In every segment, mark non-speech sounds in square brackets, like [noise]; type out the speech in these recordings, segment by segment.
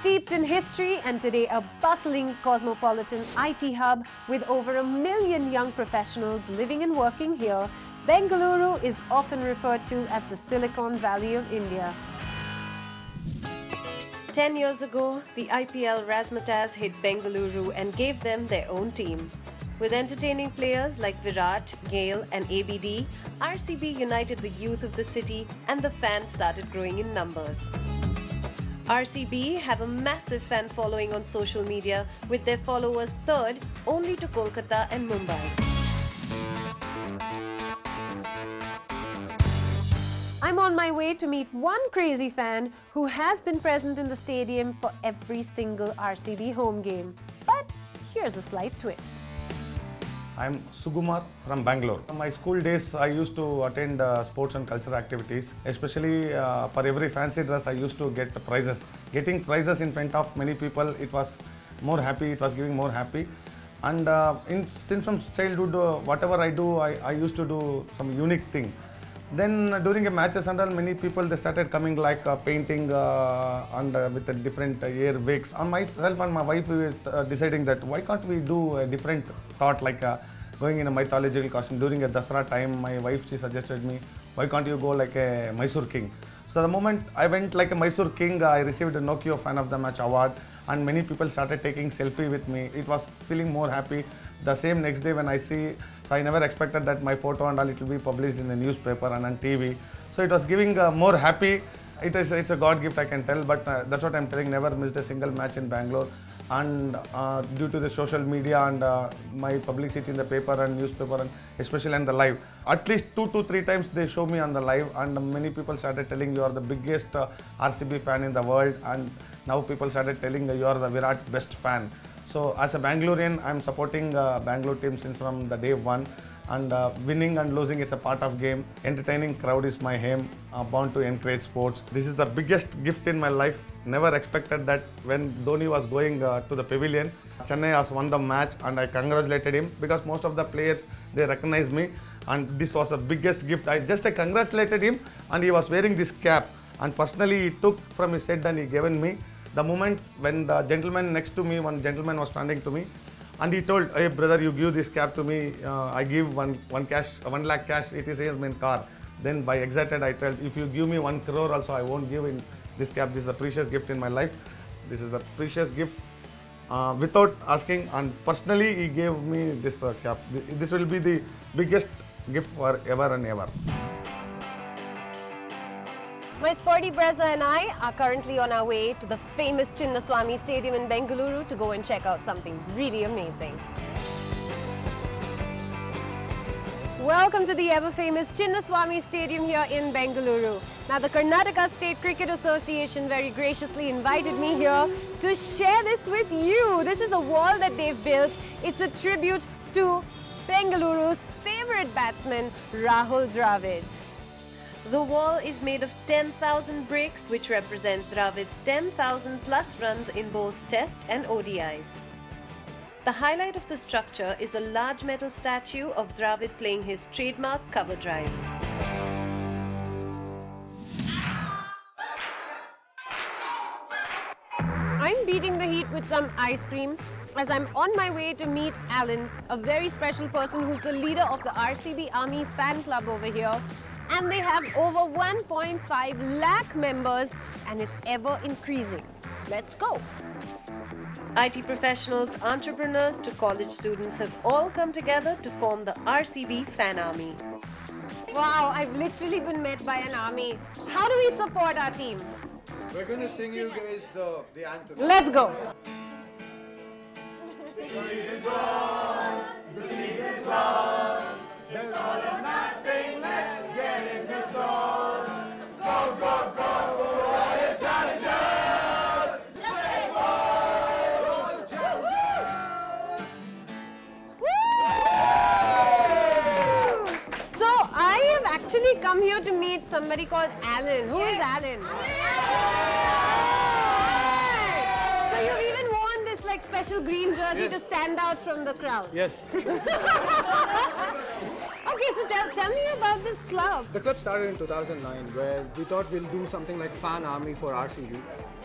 Steeped in history and today a bustling cosmopolitan IT hub with over a million young professionals living and working here, Bengaluru is often referred to as the Silicon Valley of India. Ten years ago, the IPL Razzmatazz hit Bengaluru and gave them their own team. With entertaining players like Virat, Gayle, and ABD, RCB united the youth of the city and the fans started growing in numbers. RCB have a massive fan following on social media with their followers third only to Kolkata and Mumbai. I'm on my way to meet one crazy fan who has been present in the stadium for every single RCB home game. But here's a slight twist. I'm Sugumar from Bangalore. My school days, I used to attend uh, sports and cultural activities. Especially uh, for every fancy dress, I used to get prizes. Getting prizes in front of many people, it was more happy. It was giving more happy. And uh, in, since from childhood, uh, whatever I do, I, I used to do some unique thing. Then uh, during a matches and all, many people they started coming like uh, painting uh, and uh, with a different uh, air wigs. On myself and my wife we were uh, deciding that why can't we do a different thought like going in a mythological costume. During a Dasara time, my wife she suggested me why can't you go like a Mysore King. So the moment I went like a Mysore King, I received a Nokia Fan of the Match award and many people started taking selfie with me. It was feeling more happy. The same next day when I see so I never expected that my photo and all it will be published in the newspaper and on TV. So it was giving uh, more happy. It is it's a God gift I can tell, but uh, that's what I'm telling. Never missed a single match in Bangalore. And uh, due to the social media and uh, my publicity in the paper and newspaper and especially in the live, at least two to three times they show me on the live and many people started telling you are the biggest uh, RCB fan in the world and now people started telling you are the Virat best fan. So as a Bangalorean, I'm supporting uh, Bangalore team since from the day one. And uh, winning and losing, it's a part of game. Entertaining crowd is my aim. Uh, bound to encourage sports. This is the biggest gift in my life. Never expected that when Dhoni was going uh, to the pavilion, Chennai has won the match, and I congratulated him because most of the players they recognized me, and this was the biggest gift. I just congratulated him, and he was wearing this cap, and personally he took from his head and he given me. The moment when the gentleman next to me, one gentleman was standing to me, and he told, "Hey brother, you give this cap to me. Uh, I give one one cash, one lakh cash. It is in car." Then by excited, I told, "If you give me one crore, also I won't give in this cap. This is the precious gift in my life. This is the precious gift." Uh, without asking, and personally, he gave me this uh, cap. This will be the biggest gift for ever and ever. My sporty Brezza and I are currently on our way to the famous Chinnaswamy Stadium in Bengaluru to go and check out something really amazing. Welcome to the ever famous Chinnaswamy Stadium here in Bengaluru. Now the Karnataka State Cricket Association very graciously invited me here to share this with you. This is a wall that they've built. It's a tribute to Bengaluru's favorite batsman Rahul Dravid. The wall is made of 10,000 bricks which represent Dravid's 10,000 plus runs in both Test and ODIs. The highlight of the structure is a large metal statue of Dravid playing his trademark cover drive. I'm beating the heat with some ice cream as I'm on my way to meet Alan, a very special person who's the leader of the RCB Army fan club over here. And they have over 1.5 lakh members and it's ever increasing. Let's go. IT professionals, entrepreneurs to college students have all come together to form the RCB Fan Army. Wow, I've literally been met by an army. How do we support our team? We're gonna sing you guys the, the anthem. Let's go. Come here to meet somebody called Alan. Who is Alan? Special green jersey to stand out from the crowd. Yes. [laughs] Okay, so tell, tell me about this club. the club started in 2009 where we thought we'll do something like fan army for RCB.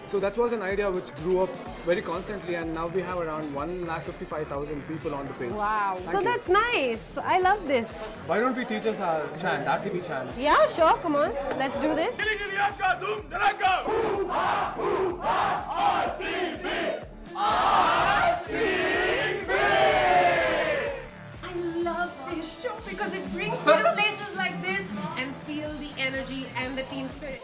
So that was an idea which grew up very constantly and now we have around 1,55,000 people on the page. Wow. Thank so you. that's nice. I love this. Why don't we teach us our chant, RCB chant? Yeah, sure. Come on. Let's do this. I love this show because it brings [laughs] me to places like this and feel the energy and the team spirit.